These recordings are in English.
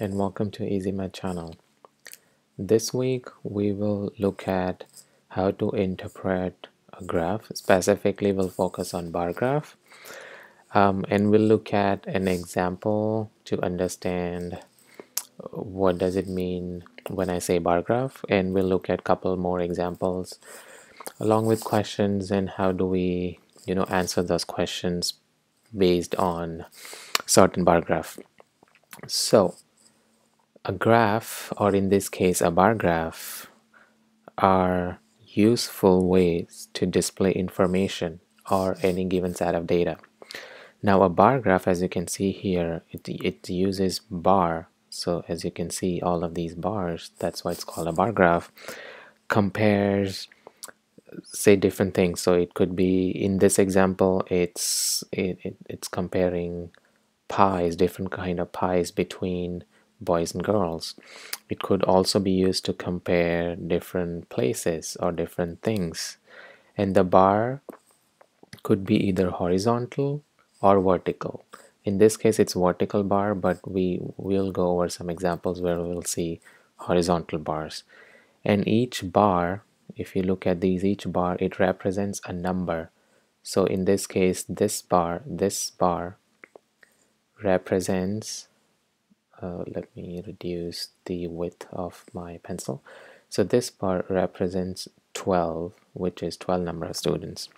and welcome to EasyMath channel. This week we will look at how to interpret a graph. Specifically we'll focus on bar graph um, and we'll look at an example to understand what does it mean when I say bar graph and we'll look at a couple more examples along with questions and how do we you know answer those questions based on certain bar graph. So a graph, or in this case a bar graph, are useful ways to display information or any given set of data. Now a bar graph, as you can see here, it, it uses bar. So as you can see, all of these bars, that's why it's called a bar graph, compares say different things. So it could be, in this example, it's it, it, it's comparing pies, different kind of pies between boys and girls. It could also be used to compare different places or different things. And the bar could be either horizontal or vertical. In this case, it's vertical bar, but we will go over some examples where we'll see horizontal bars. And each bar, if you look at these, each bar, it represents a number. So in this case, this bar, this bar represents uh, let me reduce the width of my pencil. So this bar represents 12 which is 12 number of students.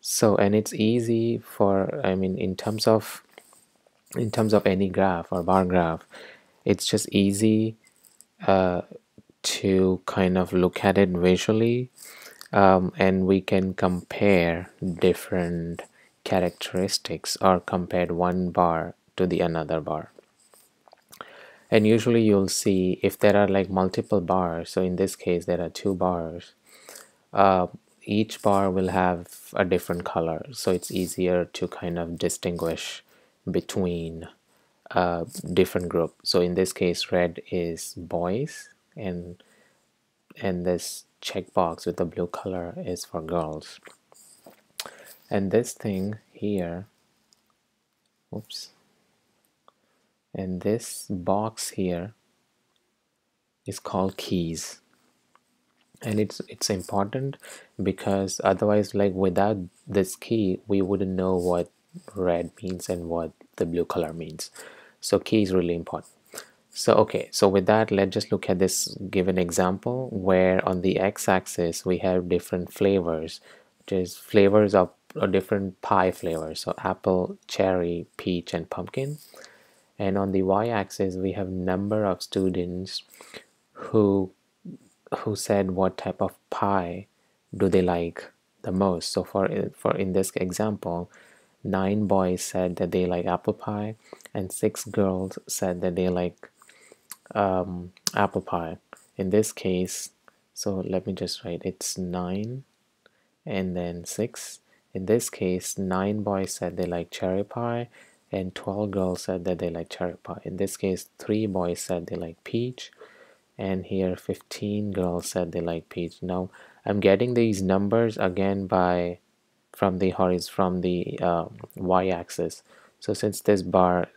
So and it's easy for I mean in terms of in terms of any graph or bar graph it's just easy uh, to kind of look at it visually um, and we can compare different characteristics or compare one bar to the another bar and usually you'll see if there are like multiple bars so in this case there are two bars uh, each bar will have a different color so it's easier to kind of distinguish between uh, different group. So in this case red is boys and and this checkbox with the blue color is for girls. And this thing here oops and this box here is called keys. And it's it's important because otherwise like without this key we wouldn't know what red means and what the blue color means. So key is really important. So okay so with that let's just look at this given example where on the x-axis we have different flavors which is flavors of different pie flavors. So apple cherry peach and pumpkin and on the y-axis we have number of students who who said what type of pie do they like the most. So for for in this example nine boys said that they like apple pie and six girls said that they like um, apple pie. In this case so let me just write it's nine and then six. In this case nine boys said they like cherry pie and 12 girls said that they like cherry pie. In this case, three boys said they like peach, and here 15 girls said they like peach. Now I'm getting these numbers again by from the horizon from the um, y-axis. So since this bar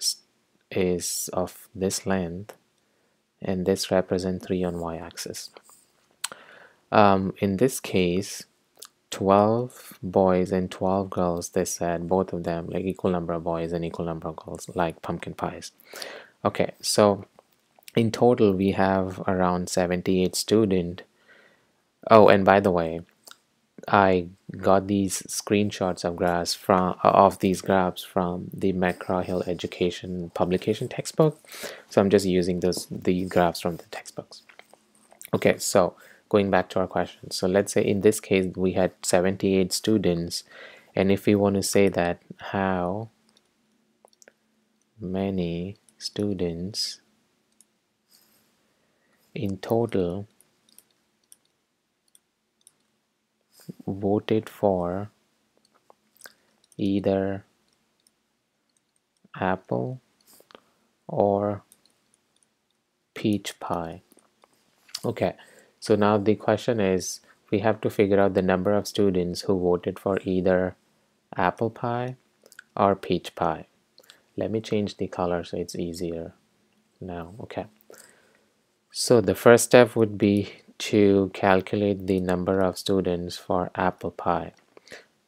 is of this length, and this represents 3 on y-axis. Um, in this case, 12 boys and 12 girls they said both of them like equal number of boys and equal number of girls like pumpkin pies. Okay so in total we have around 78 student. Oh and by the way I got these screenshots of graphs from of these graphs from the McGraw-Hill education publication textbook. So I'm just using those the graphs from the textbooks. Okay so going back to our question. So let's say in this case we had 78 students and if we want to say that how many students in total voted for either apple or peach pie? Okay so now the question is, we have to figure out the number of students who voted for either apple pie or peach pie. Let me change the color so it's easier. now okay so the first step would be to calculate the number of students for apple pie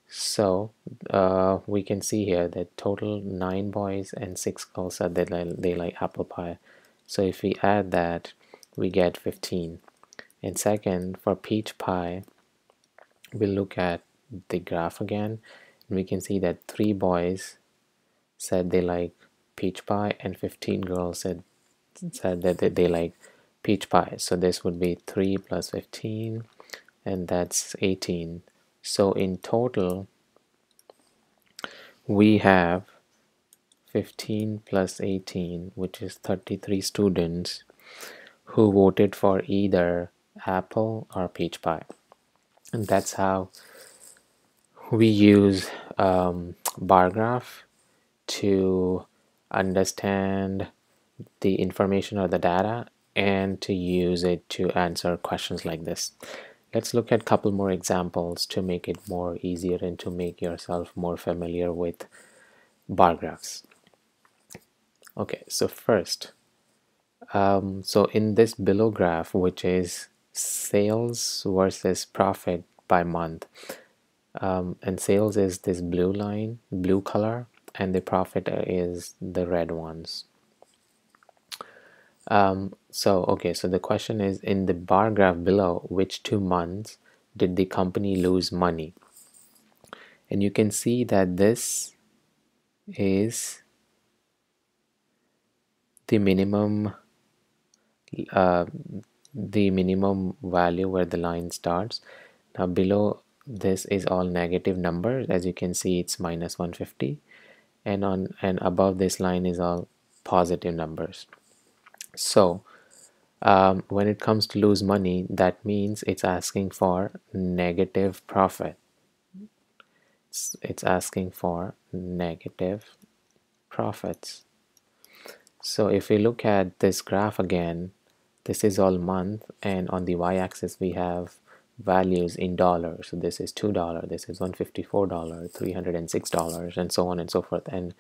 so uh, we can see here that total nine boys and six girls said they they like apple pie so if we add that we get 15 and second for peach pie we'll look at the graph again we can see that three boys said they like peach pie and 15 girls said said that they, they like peach pie. So this would be 3 plus 15 and that's 18 so in total we have 15 plus 18 which is 33 students who voted for either apple or peach pie and that's how we use um, bar graph to understand the information or the data and to use it to answer questions like this. Let's look at a couple more examples to make it more easier and to make yourself more familiar with bar graphs. Okay, so first, um, so in this below graph, which is sales versus profit by month, um, and sales is this blue line, blue color, and the profit is the red ones. Um, so, okay, so the question is in the bar graph below, which two months did the company lose money? And you can see that this is the minimum uh, the minimum value where the line starts. Now below this is all negative numbers as you can see it's minus 150 and on and above this line is all positive numbers. So um, when it comes to lose money that means it's asking for negative profit. It's, it's asking for negative profits. So if we look at this graph again this is all month and on the y-axis we have values in dollars. So this is two dollar this is 154 dollar 306 dollars and so on and so forth. And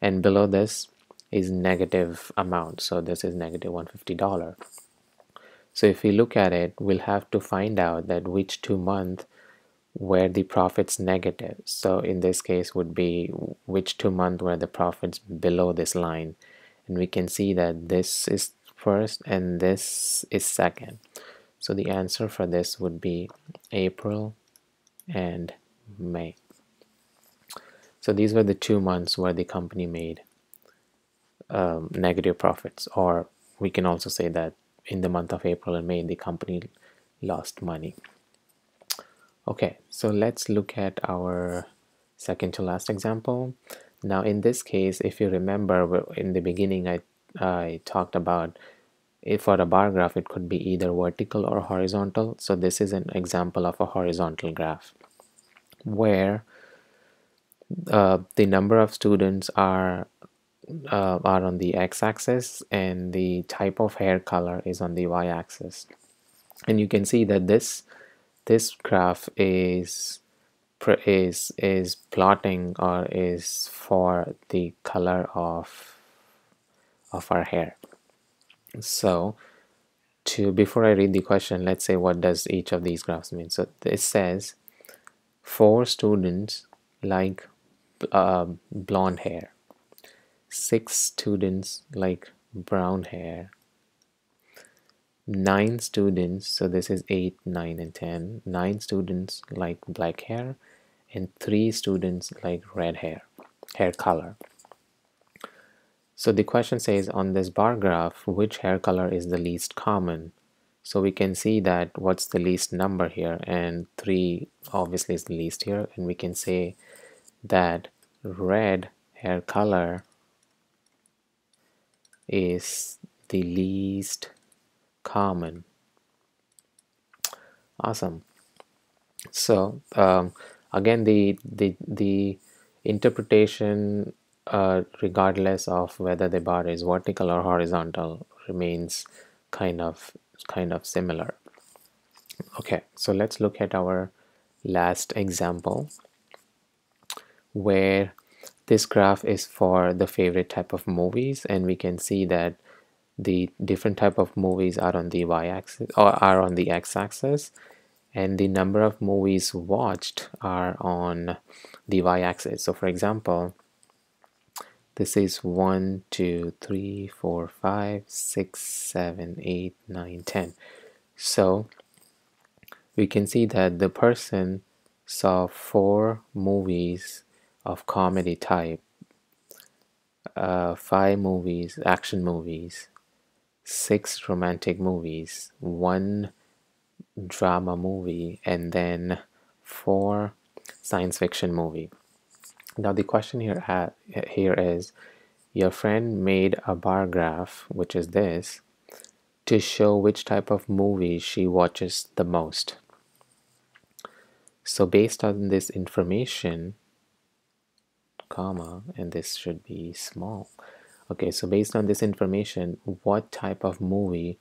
and below this is negative amount. So this is negative 150 dollar. So if we look at it we'll have to find out that which two month where the profits negative. So in this case would be which two month where the profits below this line. And we can see that this is first and this is second so the answer for this would be April and May. So these were the two months where the company made um, negative profits or we can also say that in the month of April and May the company lost money. Okay, so let's look at our second to last example. Now in this case, if you remember in the beginning I, I talked about if for a bar graph it could be either vertical or horizontal. So this is an example of a horizontal graph where uh, the number of students are uh, are on the x-axis and the type of hair color is on the y-axis and you can see that this this graph is is is plotting or is for the color of of our hair so to before I read the question, let's say what does each of these graphs mean. So this says four students like uh, blonde hair, six students like brown hair, nine students, so this is 8, 9 and 10, nine students like black hair and three students like red hair, hair color. So the question says on this bar graph, which hair color is the least common? So we can see that what's the least number here and 3 obviously is the least here and we can say that red hair color is the least common. Awesome. So um, again the the the interpretation uh, regardless of whether the bar is vertical or horizontal remains kind of kind of similar. Okay so let's look at our last example where this graph is for the favorite type of movies and we can see that the different type of movies are on the y-axis or are on the x-axis and the number of movies watched are on the y-axis. So for example this is 1 2 3 4 5 6 7 8 9 10 so we can see that the person saw four movies of comedy type uh, five movies action movies six romantic movies one drama movie and then four science fiction movie now the question here at, here is your friend made a bar graph which is this to show which type of movie she watches the most. So based on this information comma and this should be small. Okay so based on this information what type of movie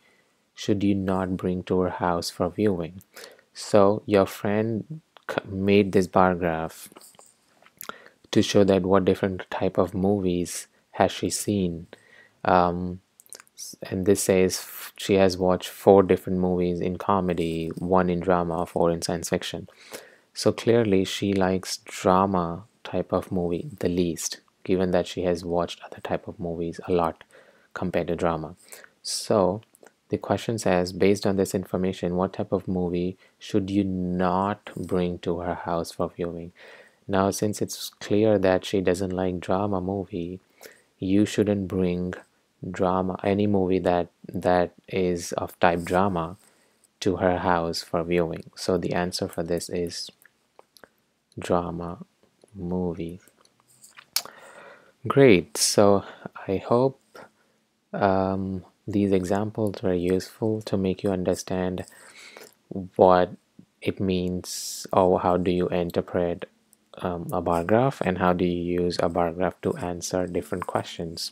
should you not bring to her house for viewing? So your friend made this bar graph to show that what different type of movies has she seen. Um, and this says she has watched four different movies in comedy one in drama four in science fiction. So clearly she likes drama type of movie the least given that she has watched other type of movies a lot compared to drama. So the question says based on this information what type of movie should you not bring to her house for viewing now since it's clear that she doesn't like drama movie you shouldn't bring drama any movie that that is of type drama to her house for viewing. So the answer for this is drama movie. Great. So I hope um, these examples were useful to make you understand what it means or how do you interpret um, a bar graph and how do you use a bar graph to answer different questions.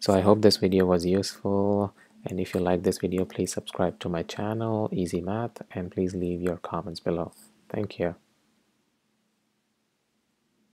So I hope this video was useful. And if you like this video please subscribe to my channel easy math and please leave your comments below. Thank you